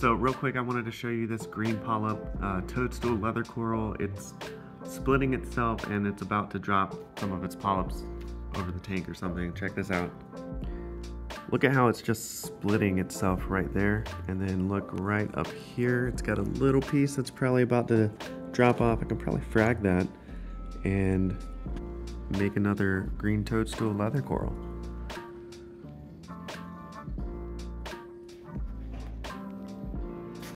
So real quick, I wanted to show you this green polyp uh, toadstool leather coral. It's splitting itself and it's about to drop some of its polyps over the tank or something. Check this out. Look at how it's just splitting itself right there. And then look right up here. It's got a little piece that's probably about to drop off. I can probably frag that and make another green toadstool leather coral.